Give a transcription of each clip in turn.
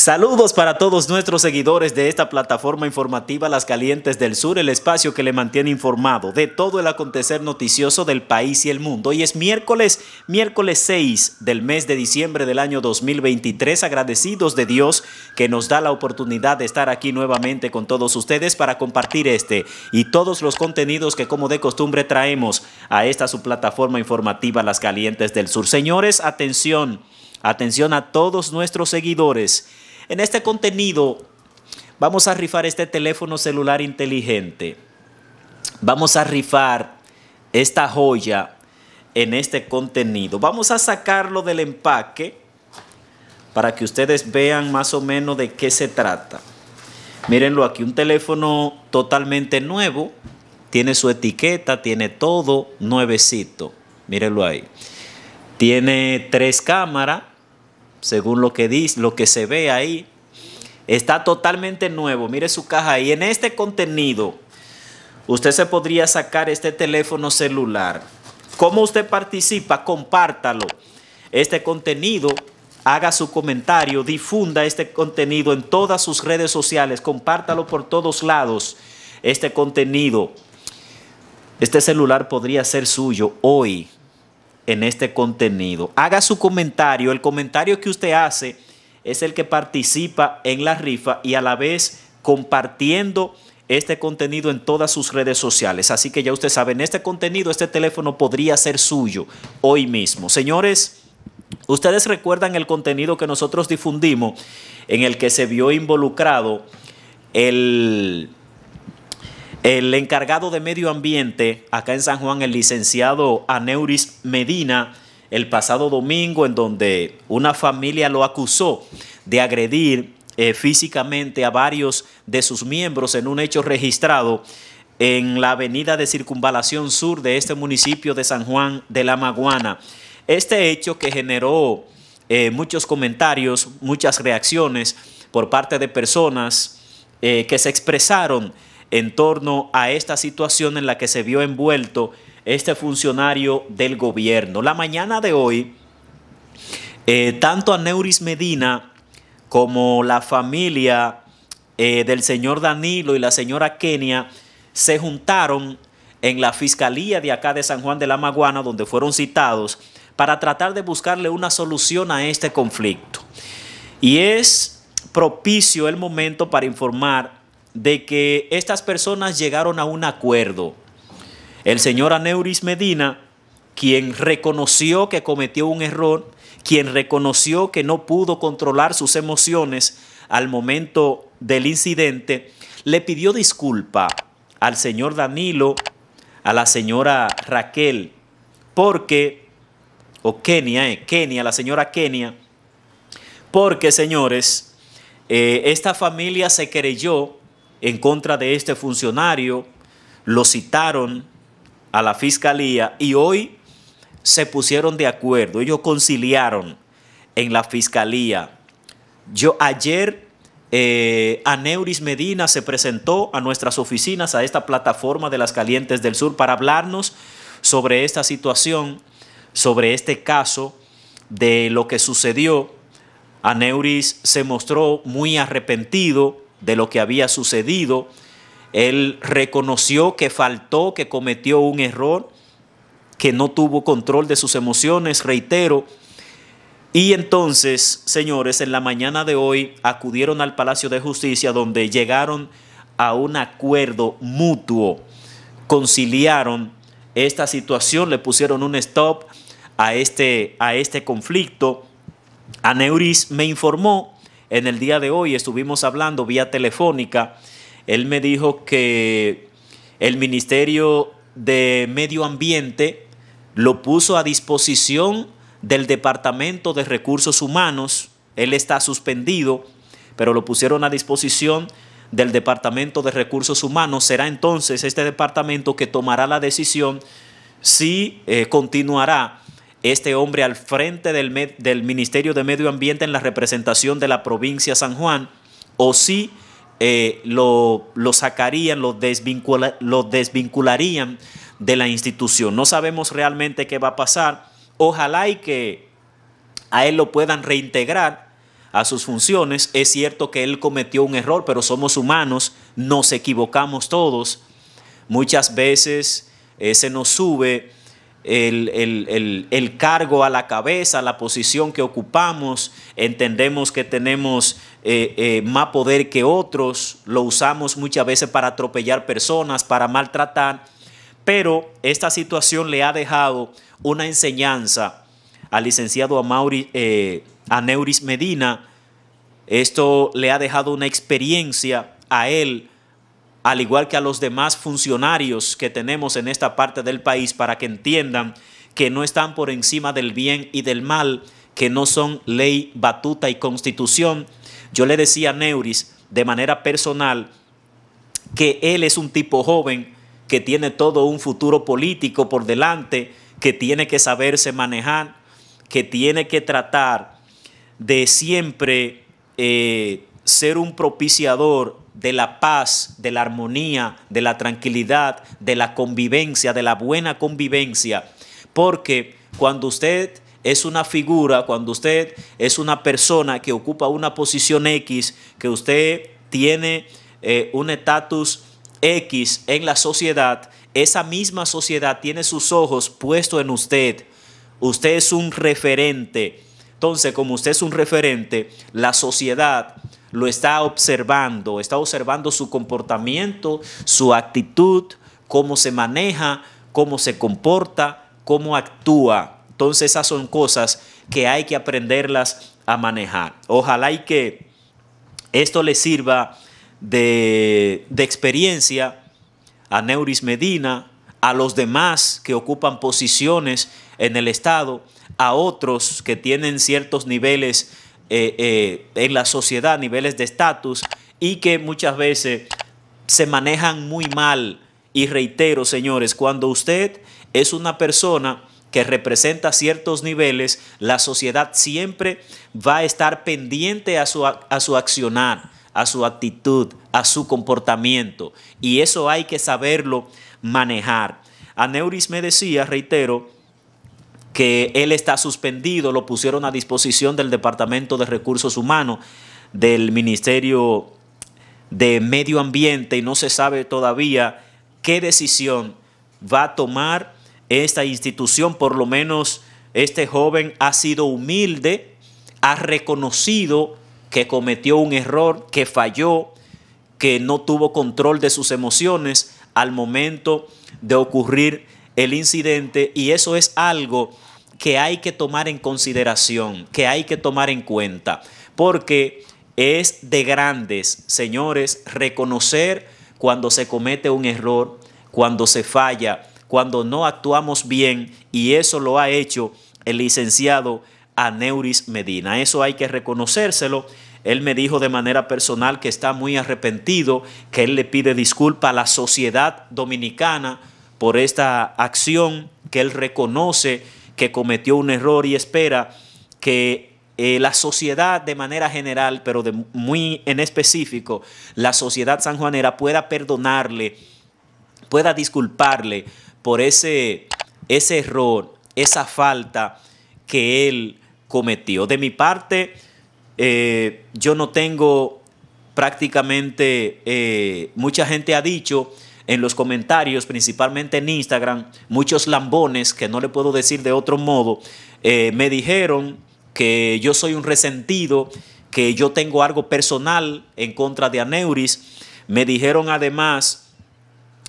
Saludos para todos nuestros seguidores de esta plataforma informativa Las Calientes del Sur, el espacio que le mantiene informado de todo el acontecer noticioso del país y el mundo. Hoy es miércoles, miércoles 6 del mes de diciembre del año 2023, agradecidos de Dios que nos da la oportunidad de estar aquí nuevamente con todos ustedes para compartir este y todos los contenidos que como de costumbre traemos a esta su plataforma informativa Las Calientes del Sur. Señores, atención. Atención a todos nuestros seguidores. En este contenido vamos a rifar este teléfono celular inteligente. Vamos a rifar esta joya en este contenido. Vamos a sacarlo del empaque para que ustedes vean más o menos de qué se trata. Mírenlo aquí, un teléfono totalmente nuevo. Tiene su etiqueta, tiene todo nuevecito. Mírenlo ahí. Tiene tres cámaras según lo que dice, lo que se ve ahí. Está totalmente nuevo. Mire su caja ahí. En este contenido, usted se podría sacar este teléfono celular. ¿Cómo usted participa? Compártalo. Este contenido, haga su comentario, difunda este contenido en todas sus redes sociales, compártalo por todos lados. Este contenido, este celular podría ser suyo hoy en este contenido. Haga su comentario. El comentario que usted hace es el que participa en la rifa y a la vez compartiendo este contenido en todas sus redes sociales. Así que ya usted sabe, en este contenido este teléfono podría ser suyo hoy mismo. Señores, ustedes recuerdan el contenido que nosotros difundimos en el que se vio involucrado el el encargado de medio ambiente acá en San Juan, el licenciado Aneuris Medina, el pasado domingo, en donde una familia lo acusó de agredir eh, físicamente a varios de sus miembros en un hecho registrado en la avenida de circunvalación sur de este municipio de San Juan de la Maguana. Este hecho que generó eh, muchos comentarios, muchas reacciones por parte de personas eh, que se expresaron en torno a esta situación en la que se vio envuelto este funcionario del gobierno. La mañana de hoy, eh, tanto a Neuris Medina como la familia eh, del señor Danilo y la señora Kenia se juntaron en la fiscalía de acá de San Juan de la Maguana, donde fueron citados, para tratar de buscarle una solución a este conflicto. Y es propicio el momento para informar de que estas personas llegaron a un acuerdo. El señor Aneuris Medina, quien reconoció que cometió un error, quien reconoció que no pudo controlar sus emociones al momento del incidente, le pidió disculpa al señor Danilo, a la señora Raquel, porque, o Kenia, eh, Kenia, la señora Kenia, porque, señores, eh, esta familia se creyó en contra de este funcionario, lo citaron a la fiscalía y hoy se pusieron de acuerdo, ellos conciliaron en la fiscalía. Yo ayer eh, Aneuris Medina se presentó a nuestras oficinas, a esta plataforma de las Calientes del Sur, para hablarnos sobre esta situación, sobre este caso, de lo que sucedió. Aneuris se mostró muy arrepentido de lo que había sucedido. Él reconoció que faltó, que cometió un error, que no tuvo control de sus emociones, reitero. Y entonces, señores, en la mañana de hoy acudieron al Palacio de Justicia donde llegaron a un acuerdo mutuo, conciliaron esta situación, le pusieron un stop a este, a este conflicto. Aneuris me informó en el día de hoy estuvimos hablando vía telefónica. Él me dijo que el Ministerio de Medio Ambiente lo puso a disposición del Departamento de Recursos Humanos. Él está suspendido, pero lo pusieron a disposición del Departamento de Recursos Humanos. Será entonces este departamento que tomará la decisión si eh, continuará este hombre al frente del, del, Ministerio de Medio Ambiente en la representación de la provincia San Juan, o si eh, lo, lo, sacarían, lo, lo desvincularían de la institución. No sabemos realmente qué va a pasar. Ojalá y que a él lo puedan reintegrar a sus funciones. Es cierto que él cometió un error, pero somos humanos, nos equivocamos todos. Muchas veces eh, se nos sube el, cargo a la cabeza, la posición que ocupamos, entendemos que tenemos eh, eh, más poder que otros, lo usamos muchas veces para atropellar personas, para maltratar, pero esta situación le ha dejado una enseñanza al licenciado Amaury, eh, Aneuris Medina, esto le ha dejado una experiencia a él al igual que a los demás funcionarios que tenemos en esta parte del país, para que entiendan que no están por encima del bien y del mal, que no son ley, batuta y constitución. Yo le decía a Neuris de manera personal que él es un tipo joven que tiene todo un futuro político por delante, que tiene que saberse manejar, que tiene que tratar de siempre eh, ser un propiciador de la paz, de la armonía, de la tranquilidad, de la convivencia, de la buena convivencia. Porque cuando usted es una figura, cuando usted es una persona que ocupa una posición X, que usted tiene eh, un estatus X en la sociedad, esa misma sociedad tiene sus ojos puestos en usted. Usted es un referente. Entonces, como usted es un referente, la sociedad lo está observando, está observando su comportamiento, su actitud, cómo se maneja, cómo se comporta, cómo actúa. Entonces esas son cosas que hay que aprenderlas a manejar. Ojalá y que esto le sirva de, de experiencia a Neuris Medina, a los demás que ocupan posiciones en el Estado, a otros que tienen ciertos niveles eh, eh, en la sociedad, niveles de estatus, y que muchas veces se manejan muy mal. Y reitero, señores, cuando usted es una persona que representa ciertos niveles, la sociedad siempre va a estar pendiente a su, a su accionar, a su actitud, a su comportamiento. Y eso hay que saberlo manejar. Aneuris me decía, reitero, que él está suspendido, lo pusieron a disposición del Departamento de Recursos Humanos, del Ministerio de Medio Ambiente y no se sabe todavía qué decisión va a tomar esta institución. Por lo menos este joven ha sido humilde, ha reconocido que cometió un error, que falló, que no tuvo control de sus emociones al momento de ocurrir el incidente y eso es algo que hay que tomar en consideración, que hay que tomar en cuenta, porque es de grandes, señores, reconocer cuando se comete un error, cuando se falla, cuando no actuamos bien y eso lo ha hecho el licenciado Aneuris Medina. Eso hay que reconocérselo. Él me dijo de manera personal que está muy arrepentido, que él le pide disculpa a la sociedad dominicana por esta acción, que él reconoce que cometió un error y espera que eh, la sociedad de manera general, pero muy en específico, la sociedad sanjuanera pueda perdonarle, pueda disculparle por ese, ese error, esa falta que él cometió. De mi parte, eh, yo no tengo prácticamente, eh, mucha gente ha dicho en los comentarios, principalmente en Instagram, muchos lambones, que no le puedo decir de otro modo, eh, me dijeron que yo soy un resentido, que yo tengo algo personal en contra de Aneuris. Me dijeron además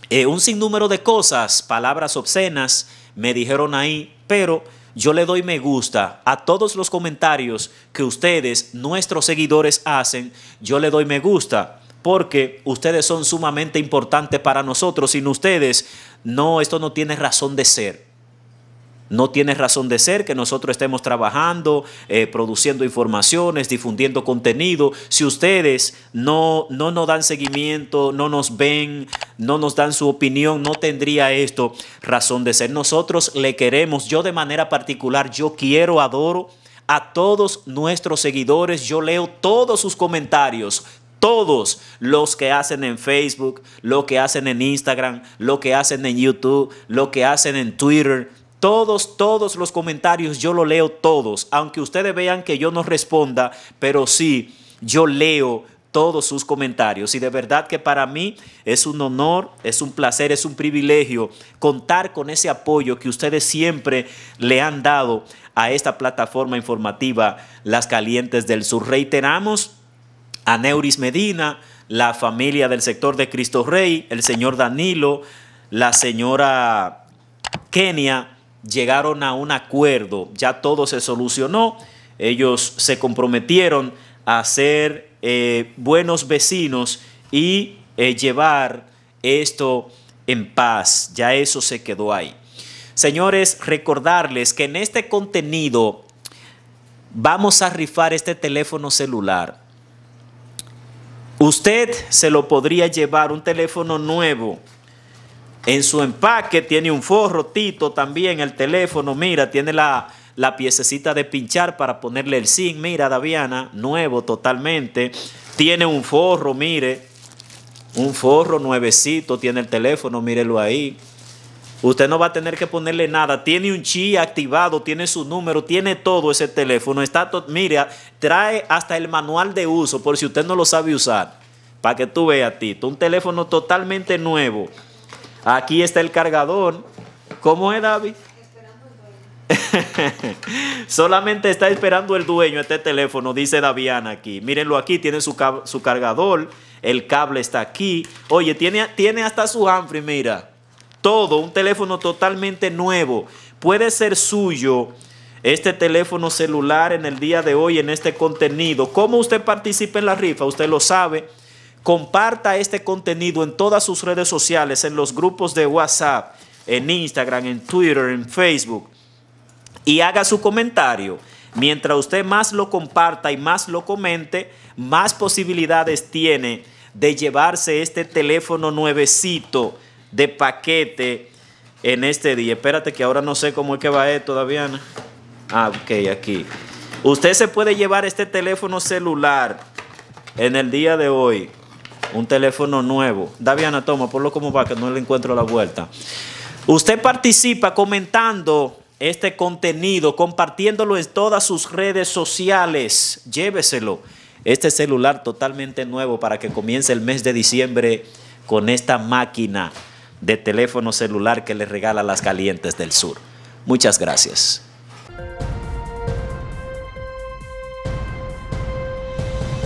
eh, un sinnúmero de cosas, palabras obscenas, me dijeron ahí, pero yo le doy me gusta a todos los comentarios que ustedes, nuestros seguidores, hacen. Yo le doy me gusta porque ustedes son sumamente importantes para nosotros. Sin ustedes, no, esto no tiene razón de ser. No tiene razón de ser que nosotros estemos trabajando, eh, produciendo informaciones, difundiendo contenido. Si ustedes no, no nos dan seguimiento, no nos ven, no nos dan su opinión, no tendría esto razón de ser. Nosotros le queremos, yo de manera particular, yo quiero, adoro a todos nuestros seguidores. Yo leo todos sus comentarios, todos los que hacen en Facebook, lo que hacen en Instagram, lo que hacen en YouTube, lo que hacen en Twitter, Todos, todos los comentarios yo lo leo todos, aunque ustedes vean que yo no responda, pero sí, yo leo todos sus comentarios. Y de verdad que para mí es un honor, es un placer, es un privilegio contar con ese apoyo que ustedes siempre le han dado a esta plataforma informativa Las Calientes del Sur. Reiteramos a Neuris Medina, la familia del sector de Cristo Rey, el señor Danilo, la señora Kenia, llegaron a un acuerdo, ya todo se solucionó, ellos se comprometieron a ser eh, buenos vecinos y eh, llevar esto en paz, ya eso se quedó ahí. Señores, recordarles que en este contenido vamos a rifar este teléfono celular. Usted se lo podría llevar un teléfono nuevo en su empaque tiene un forro, Tito, también el teléfono, mira, tiene la, la piececita de pinchar para ponerle el SIM, mira, Daviana, nuevo totalmente. Tiene un forro, mire, un forro nuevecito, tiene el teléfono, mírelo ahí. Usted no va a tener que ponerle nada. Tiene un chi activado, tiene su número, tiene todo ese teléfono. Está mire, trae hasta el manual de uso por si usted no lo sabe usar. Para que tú veas, Tito. Un teléfono totalmente nuevo. Aquí está el cargador. ¿Cómo es, David? Solamente está esperando el dueño este teléfono, dice Daviana aquí. Mírenlo aquí, tiene su, su cargador, el cable está aquí. Oye, tiene, tiene hasta su Humphrey, mira. Todo, un teléfono totalmente nuevo. Puede ser suyo este teléfono celular en el día de hoy, en este contenido. ¿Cómo usted participa en la rifa? Usted lo sabe Comparta este contenido en todas sus redes sociales, en los grupos de WhatsApp, en Instagram, en Twitter, en Facebook. Y haga su comentario. Mientras usted más lo comparta y más lo comente, más posibilidades tiene de llevarse este teléfono nuevecito de paquete en este día. Espérate que ahora no sé cómo es que va esto todavía. Ah, ok, aquí. Usted se puede llevar este teléfono celular en el día de hoy un teléfono nuevo. Daviana, toma, ponlo como va, que no le encuentro la vuelta. Usted participa comentando este contenido, compartiéndolo en todas sus redes sociales. Lléveselo. Este celular totalmente nuevo para que comience el mes de diciembre con esta máquina de teléfono celular que le regala las calientes del sur. Muchas gracias.